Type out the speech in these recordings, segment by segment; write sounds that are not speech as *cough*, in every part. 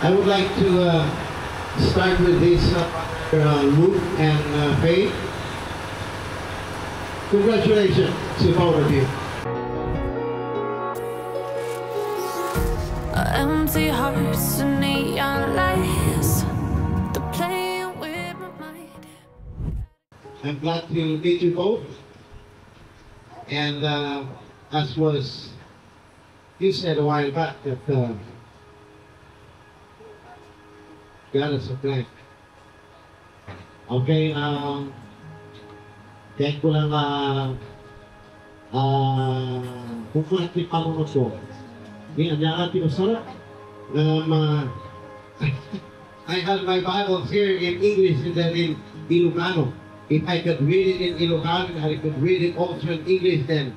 I would like to uh, start with this uh, uh, Luke and uh, Faith. Congratulations to both of you. Empty hearts and neon lights. The playing with my mind. I'm glad to meet you both. And uh, as was you said a while back that God is a plan. Okay, um, kahit ko lang uh, uh, kung kulat ni Panginoon ko, ang ating masarap na mga *laughs* I have my Bible here in English and then in Ilocano. If I could read it in Ilocano I could read it also in English, then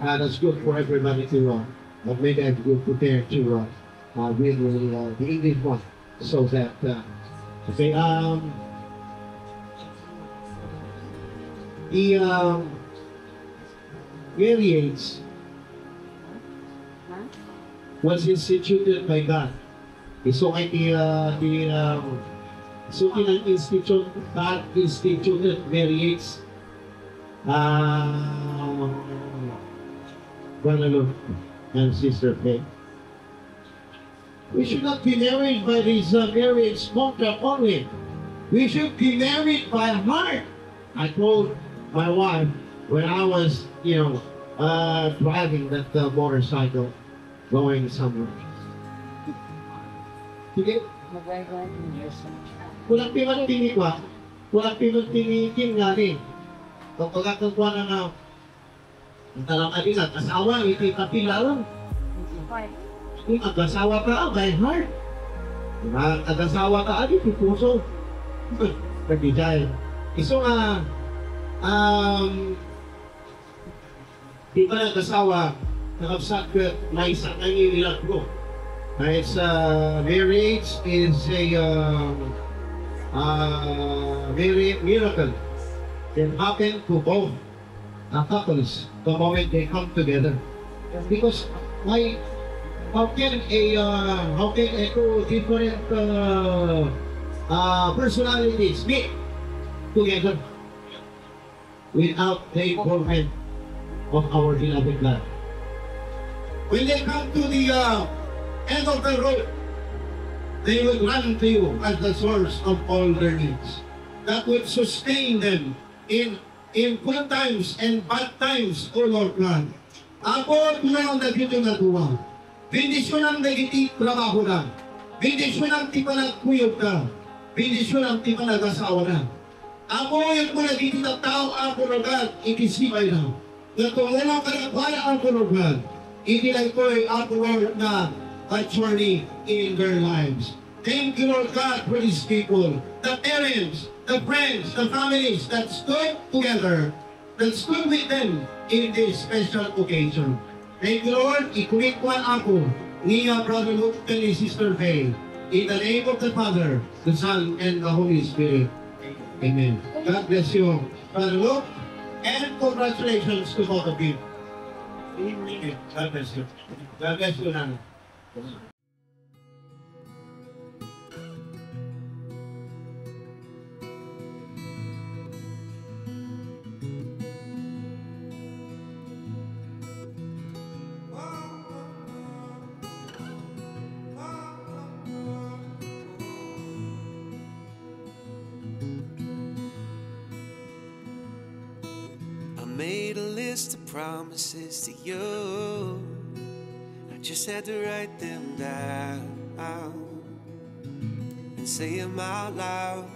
uh, that's good for everybody to, uh, but maybe I will prepare to uh, uh, read the, uh, the English one so that, uh, okay, um, the um, marriage was instituted by God. So ay the, uh, the um, so kinang institute, God instituted marriage um, Brother and Sister Faith. We should not be married by this uh, marriage contract only. We should be married by heart. I told my wife when I was, you know, uh, driving that uh, motorcycle going somewhere. Sige, tinig wa. Walang piman tinigin nga ni. Kung pagkakakuha na na, ang talang kanina, asawa, iti kapila lang. Kungag-asawa ka, by heart. Diba?Ag-asawa ka, adi, puso. Nagbiday. Iso nga, um, di ba nag-asawa, nakapsat ka, may isang nangyayilak ko. It's uh, marriage is a uh, uh, very miracle can happen to both uh, couples the moment they come together. Because why? How can a uh, how can a different uh, uh, personalities meet together without the involvement of our beloved God? When they come to the uh, end of the road, they will run to you as the source of all their needs. That will sustain them in in good times and bad times, O Lord God. Ako na ang nagito na tuwa. Bendisyon ang nagiti trabaho na. Bendisyon ang tipa nagkuyog ka. Bendisyon ang tipa nag-asawa na. Ako yung mga nagiti na tao ako Lord God, ikisibay na. Natulungan ka na para ako Lord God. Itinay ko ako Lord na a journey in their lives. Thank you, Lord God, for these people, the parents, the friends, the families that stood together, that stood with them in this special occasion. Thank you, Lord. Ikulit ko ako niya, Brother Luke, and his Sister Faye. In the name of the Father, the Son, and the Holy Spirit. Amen. God bless you, Brother Luke, and congratulations to both of you. Amen. God bless you. God bless you, Nana. Made a list of promises to you. I just had to write them down and say them out loud.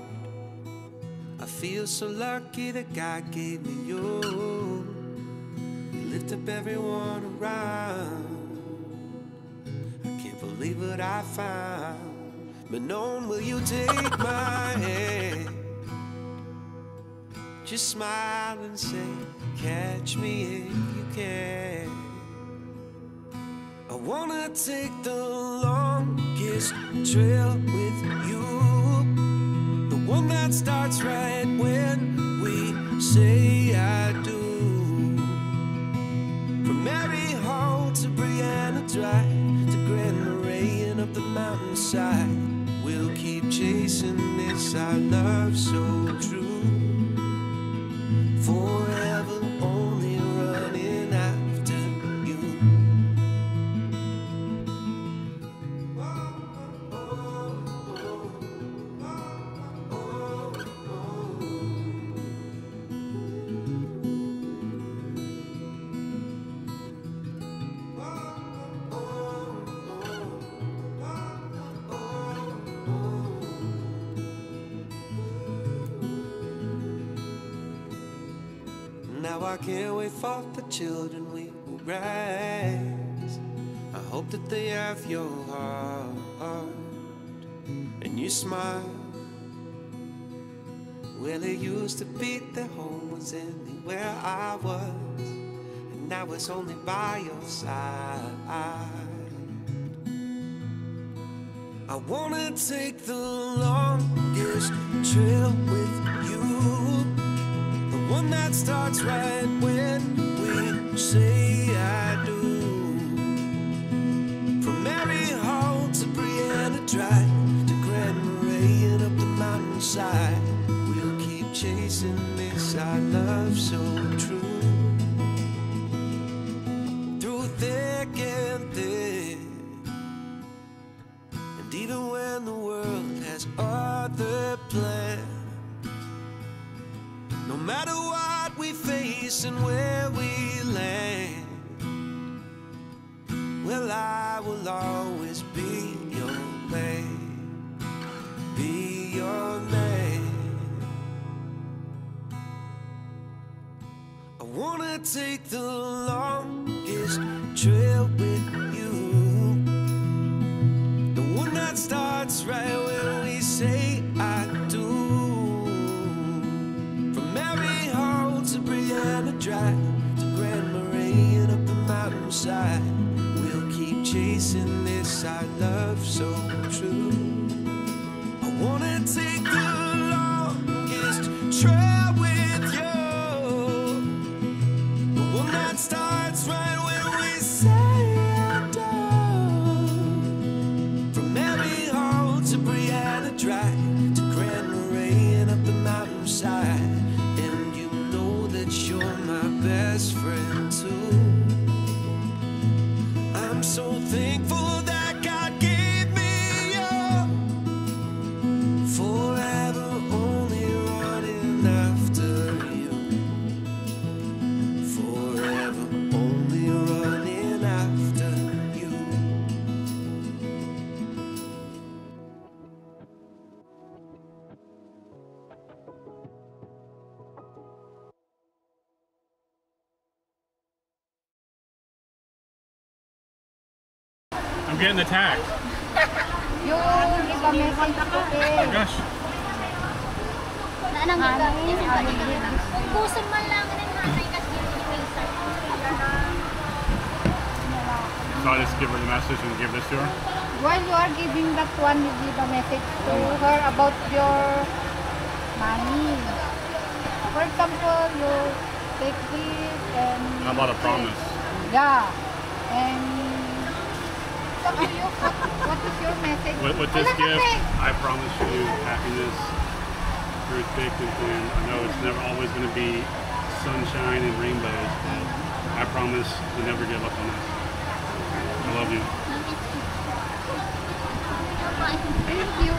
I feel so lucky that God gave me you. You lift up everyone around. I can't believe what I found. But known, will you take my hand? Just smile and say, Catch me if you can. I wanna take the longest trail with you. The one that starts right when we say I do. From Mary Hall to Brianna Drive to Grand Marais and up the mountainside. We'll keep chasing this, our love so true. Now I can't wait for the children we will raise. I hope that they have your heart and you smile. Well, they used to be their home was anywhere I was, and now it's only by your side. I wanna take the longest trail with you. One that starts right when we say I do. From Mary Hall to Brianna Drive to Grand Marais and up the mountainside. We'll keep chasing this, our love so true. Through thick and thin. And even when the world has other plans. And where we land, well, I will always be your man, be your man. I wanna take the longest trail with so I'm getting attacked. Yung iba message ko eh. Gosh. Na nang Ano gagawin yun? yung Ano kanila. yun? Man lang ng nanay kasi. So I just give her the message and give this to her. While you are giving that one, you give a message to her about your money. For example, you take this and... How about a promise? Yeah. And... It's up you. What, what is your message? With, with this gift. I promise you happiness through thick and thin. I know it's never always going to be sunshine and rainbows, but I promise to never give up on this. I love you. Thank you.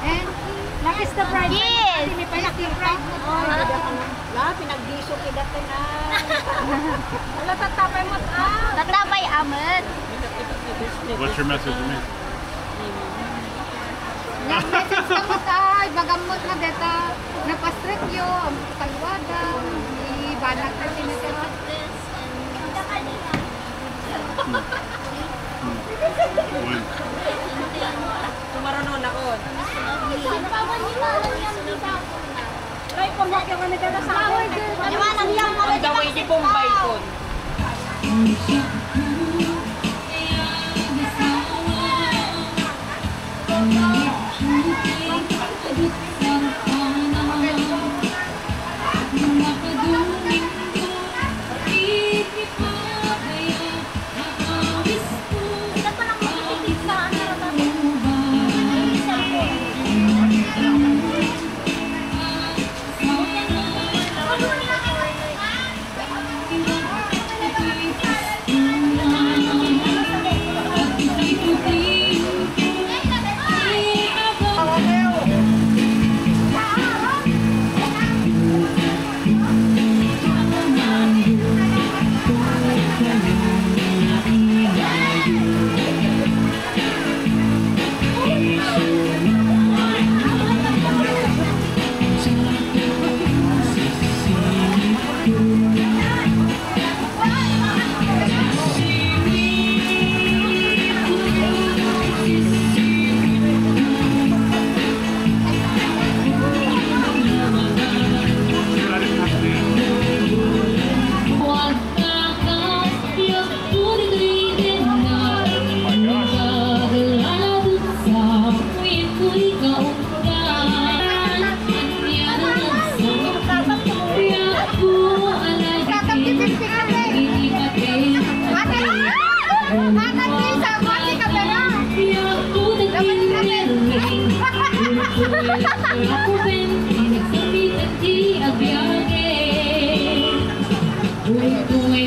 And nakis the bride. Yes! Kasi may panak the bride mo. La, pinagdiso kita na. Wala tatapay mo ah. Tatapay amat. What's your message to me? Nag-message ka mo tay, bagamot na deta. Napastret yo, ang kalwada. Mo. Ang gawin di Bombay ko. Thank you.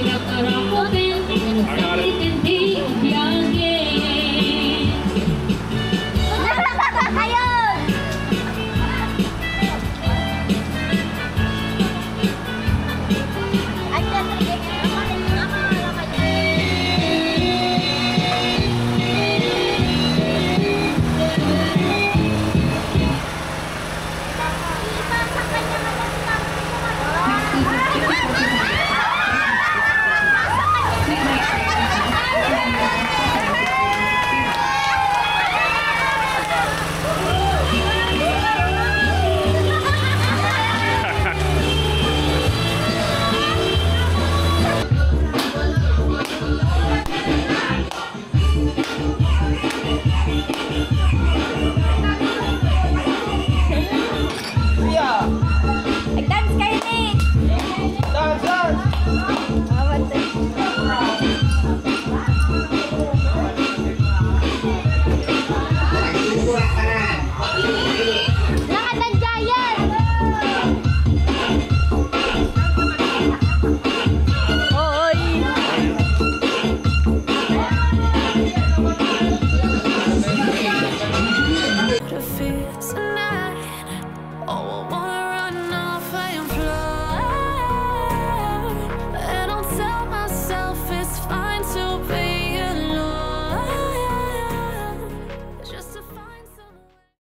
Thank you.